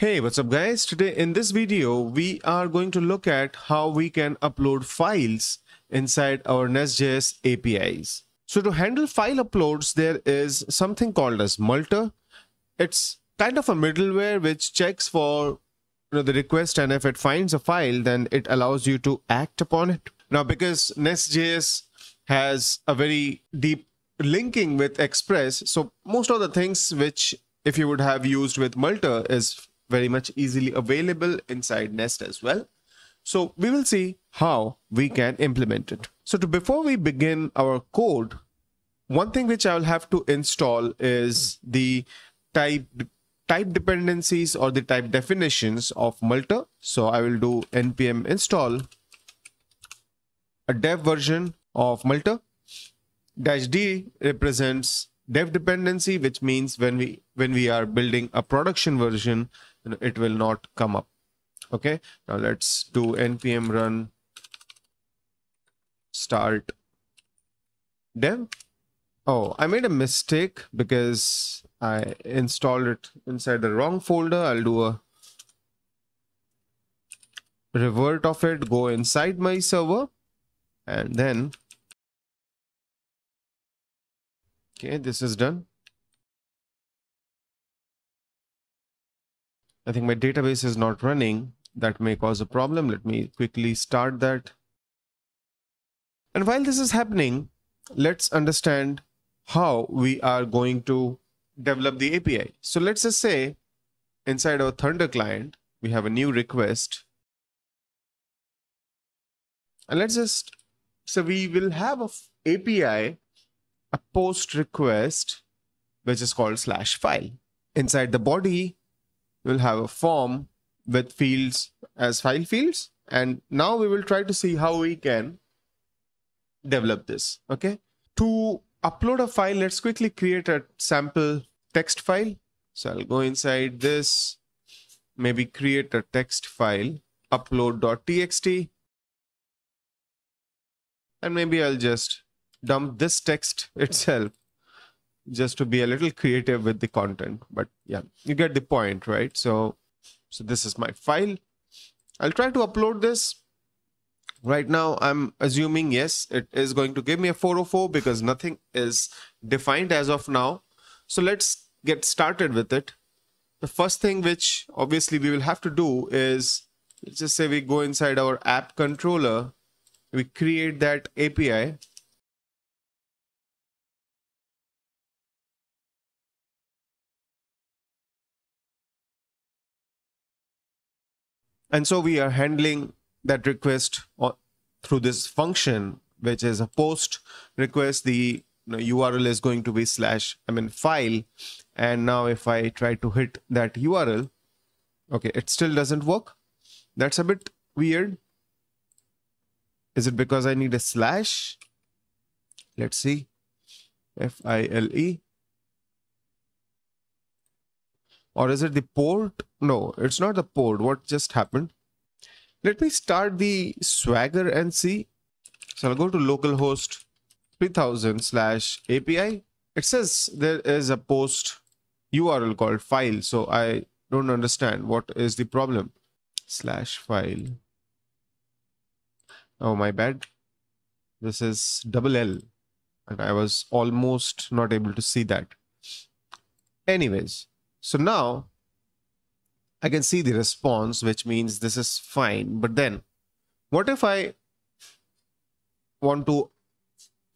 Hey, what's up guys? Today in this video, we are going to look at how we can upload files inside our Nest.js APIs. So to handle file uploads, there is something called as Multer. It's kind of a middleware which checks for you know, the request and if it finds a file, then it allows you to act upon it. Now, because Nest.js has a very deep linking with Express, so most of the things which if you would have used with Multer is very much easily available inside Nest as well. So we will see how we can implement it. So to before we begin our code, one thing which I will have to install is the type type dependencies or the type definitions of Multer. So I will do npm install a dev version of Multer. Dash D represents dev dependency, which means when we when we are building a production version, it will not come up. Okay? Now let's do npm run. Start. Dev? Oh i made a mistake because i installed it inside the wrong folder. I'll do a revert of it go inside my server and then okay this is done I think my database is not running. That may cause a problem. Let me quickly start that. And while this is happening, let's understand how we are going to develop the API. So let's just say inside our Thunder client, we have a new request. And let's just, so we will have a API, a post request, which is called slash file. Inside the body, we'll have a form with fields as file fields. And now we will try to see how we can develop this. Okay. To upload a file, let's quickly create a sample text file. So I'll go inside this, maybe create a text file, upload.txt. And maybe I'll just dump this text itself just to be a little creative with the content but yeah you get the point right? So so this is my file. I'll try to upload this. Right now i'm assuming yes it is going to give me a 404 because nothing is defined as of now. So let's get started with it. The first thing which obviously we will have to do is let's just say we go inside our app controller we create that api And so we are handling that request through this function, which is a post request. The URL is going to be slash, I mean, file. And now if I try to hit that URL, okay, it still doesn't work. That's a bit weird. Is it because I need a slash? Let's see. F-I-L-E. Or is it the port? No, it's not the port. What just happened? Let me start the Swagger and see. So I'll go to localhost 3000 slash API. It says there is a post URL called file. So I don't understand what is the problem. Slash file. Oh, my bad. This is double L. And I was almost not able to see that. Anyways, so now I can see the response, which means this is fine. But then what if I want to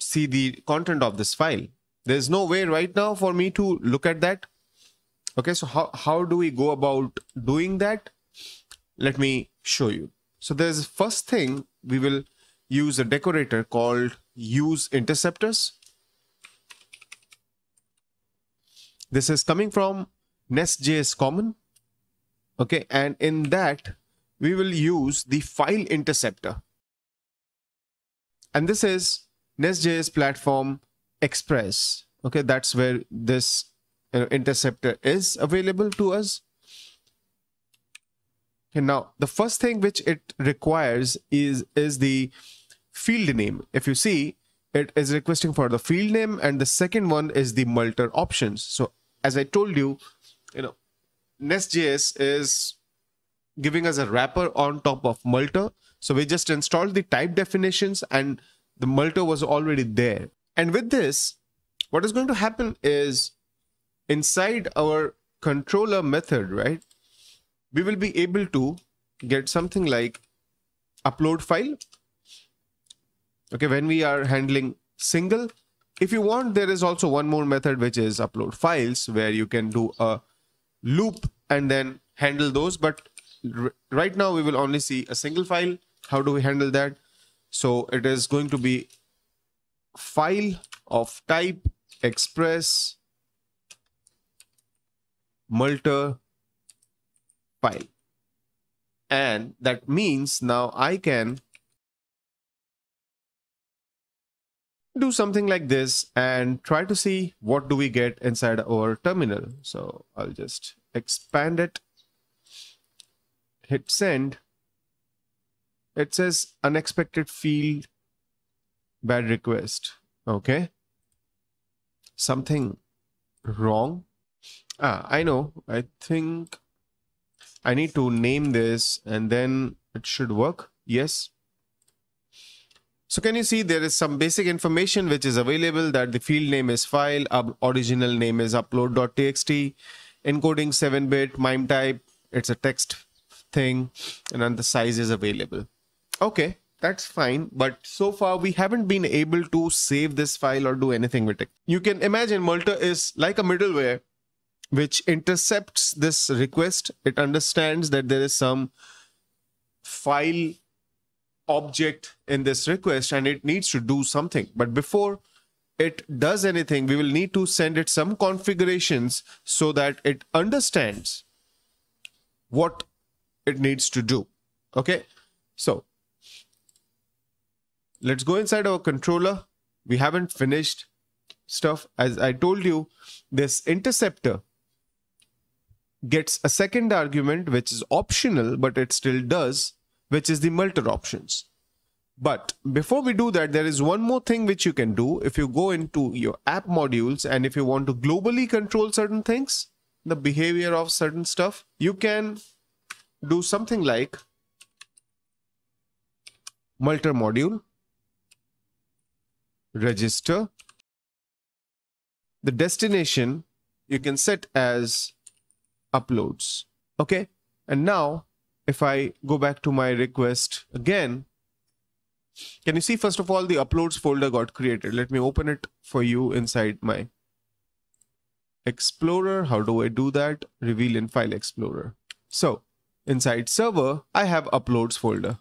see the content of this file? There's no way right now for me to look at that. Okay, so how, how do we go about doing that? Let me show you. So there's first thing we will use a decorator called use interceptors. This is coming from Nest.js common. Okay, and in that, we will use the file interceptor. And this is Nest.js platform Express. Okay, that's where this you know, interceptor is available to us. Okay, now, the first thing which it requires is, is the field name. If you see, it is requesting for the field name and the second one is the multer options. So as I told you, you know Nest.js is giving us a wrapper on top of Multer. So we just installed the type definitions and the Multer was already there. And with this, what is going to happen is inside our controller method, right? We will be able to get something like upload file. Okay, when we are handling single, if you want, there is also one more method, which is upload files where you can do a loop and then handle those. But right now we will only see a single file. How do we handle that? So it is going to be file of type express multer file. And that means now I can do something like this and try to see what do we get inside our terminal. So I'll just expand it, hit send. It says unexpected field bad request. Okay. Something wrong. Ah, I know. I think I need to name this and then it should work. Yes. So can you see there is some basic information which is available that the field name is file, original name is upload.txt, encoding 7-bit, MIME type, it's a text thing, and then the size is available. Okay, that's fine. But so far we haven't been able to save this file or do anything with it. You can imagine Multer is like a middleware which intercepts this request. It understands that there is some file object in this request and it needs to do something. But before it does anything, we will need to send it some configurations so that it understands what it needs to do. Okay, so let's go inside our controller. We haven't finished stuff. As I told you, this interceptor gets a second argument, which is optional, but it still does which is the multer options. But before we do that, there is one more thing which you can do. If you go into your app modules and if you want to globally control certain things, the behavior of certain stuff, you can do something like multer module, register. The destination you can set as uploads. Okay. And now if I go back to my request again, can you see first of all the uploads folder got created? Let me open it for you inside my Explorer. How do I do that? Reveal in File Explorer. So inside server, I have uploads folder.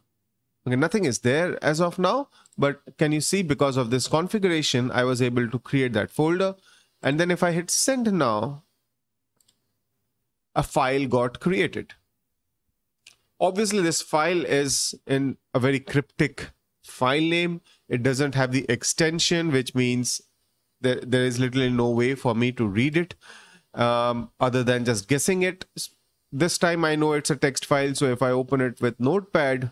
Okay, nothing is there as of now, but can you see because of this configuration, I was able to create that folder. And then if I hit send now, a file got created obviously this file is in a very cryptic file name. It doesn't have the extension which means there, there is literally no way for me to read it um, other than just guessing it. This time i know it's a text file so if i open it with notepad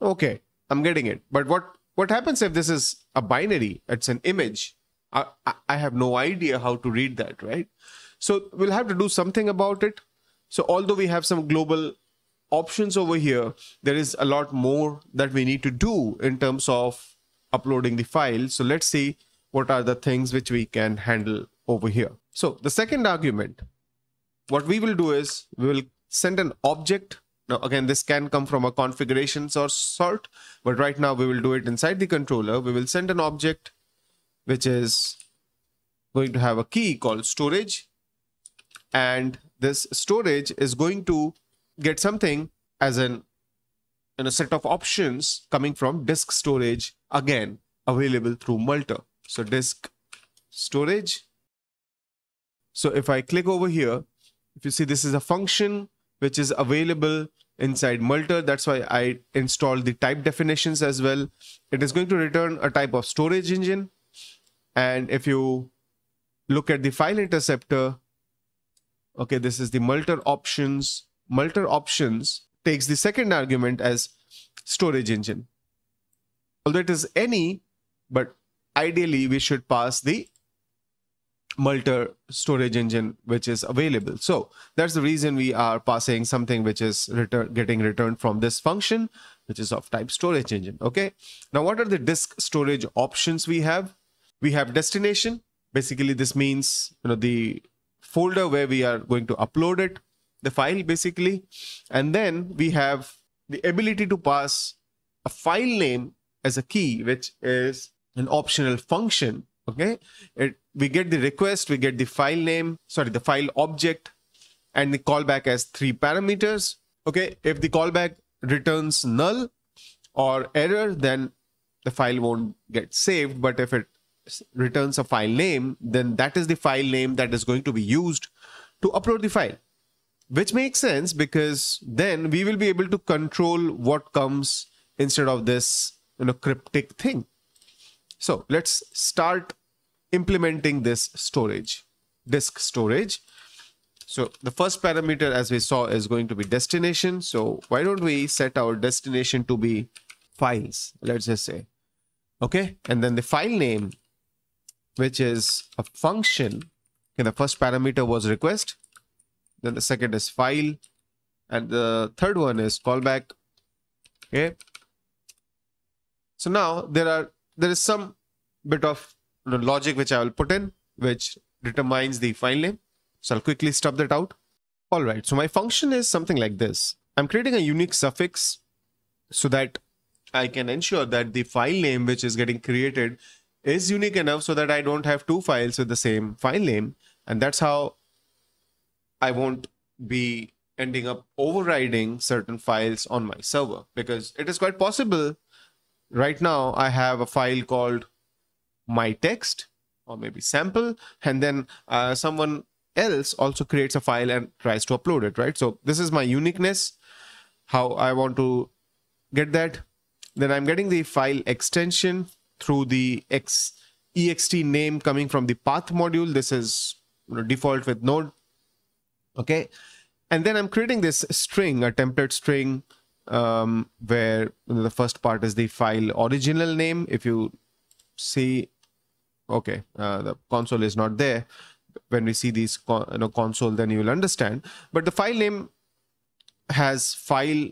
okay i'm getting it. But what what happens if this is a binary? It's an image. I, I have no idea how to read that right? So we'll have to do something about it. So although we have some global options over here, there is a lot more that we need to do in terms of uploading the file. So let's see what are the things which we can handle over here. So the second argument, what we will do is we will send an object. Now again, this can come from a configuration source sort, but right now we will do it inside the controller. We will send an object which is going to have a key called storage and this storage is going to get something as an in a set of options coming from disk storage again available through Multer. So disk storage. So if I click over here, if you see this is a function which is available inside Multer. That's why I installed the type definitions as well. It is going to return a type of storage engine. And if you look at the file interceptor, okay, this is the Multer options Multer options takes the second argument as storage engine. Although it is any, but ideally we should pass the Multer storage engine which is available. So that's the reason we are passing something which is return, getting returned from this function, which is of type storage engine. Okay. Now, what are the disk storage options we have? We have destination. Basically, this means, you know, the folder where we are going to upload it, the file basically. And then we have the ability to pass a file name as a key, which is an optional function okay? It we get the request we get the file name sorry the file object and the callback as three parameters okay? If the callback returns null or error then the file won't get saved. But if it returns a file name then that is the file name that is going to be used to upload the file which makes sense because then we will be able to control what comes instead of this you know cryptic thing so let's start implementing this storage, disk storage. So the first parameter as we saw is going to be destination. So why don't we set our destination to be files, let's just say. Okay, and then the file name, which is a function. Okay, the first parameter was request. Then the second is file. And the third one is callback. Okay. So now there are there is some bit of logic which I will put in, which determines the file name. So I'll quickly stub that out. All right, so my function is something like this. I'm creating a unique suffix so that I can ensure that the file name which is getting created is unique enough so that I don't have two files with the same file name. And that's how I won't be ending up overriding certain files on my server because it is quite possible. Right now I have a file called my text or maybe sample and then uh, someone else also creates a file and tries to upload it right? So this is my uniqueness how i want to get that. Then i'm getting the file extension through the x ext name coming from the path module. This is default with node okay? And then i'm creating this string a template string um, where the first part is the file original name. If you see okay uh, the console is not there. When we see these you know console then you will understand. But the file name has file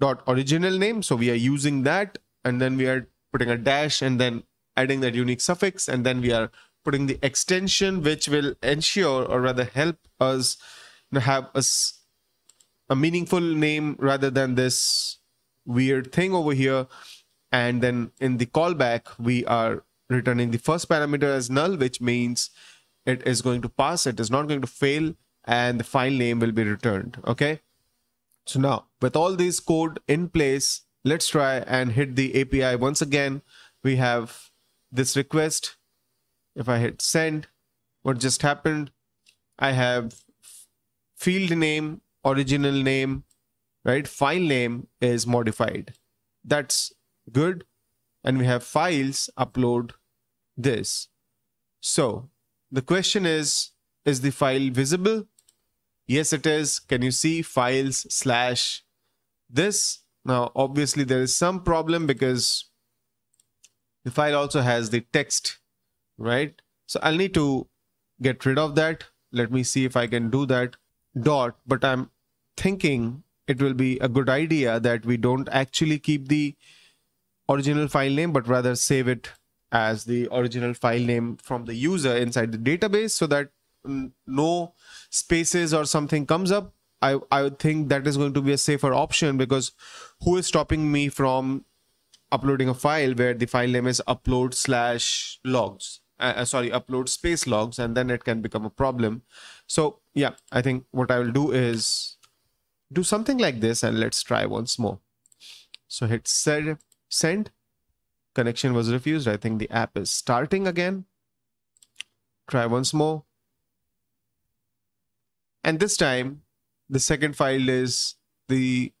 dot original name so we are using that. And then we are putting a dash and then adding that unique suffix. And then we are putting the extension which will ensure or rather help us you know, have a, a meaningful name rather than this weird thing over here and then in the callback we are returning the first parameter as null, which means it is going to pass, it is not going to fail, and the file name will be returned. Okay. So now with all these code in place, let's try and hit the API once again. We have this request. If I hit send, what just happened? I have field name, original name, right? File name is modified. That's good and we have files upload this. So the question is, is the file visible? Yes, it is. Can you see files slash this? Now, obviously there is some problem because the file also has the text, right? So I'll need to get rid of that. Let me see if I can do that dot, but I'm thinking it will be a good idea that we don't actually keep the original file name, but rather save it as the original file name from the user inside the database so that no spaces or something comes up. I, I would think that is going to be a safer option because who is stopping me from uploading a file where the file name is upload slash logs uh sorry upload space logs and then it can become a problem. So yeah i think what i will do is do something like this and let's try once more. So hit send. Connection was refused. I think the app is starting again. Try once more. And this time the second file is the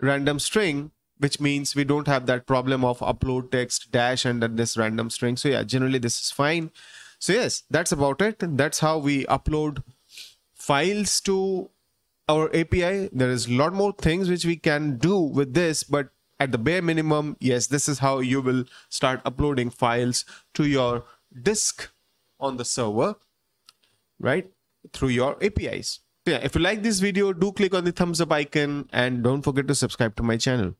random string which means we don't have that problem of upload text dash and then this random string so yeah generally this is fine so yes that's about it that's how we upload files to our api there is a lot more things which we can do with this but at the bare minimum, yes, this is how you will start uploading files to your disk on the server, right? Through your APIs. So yeah, if you like this video, do click on the thumbs up icon and don't forget to subscribe to my channel.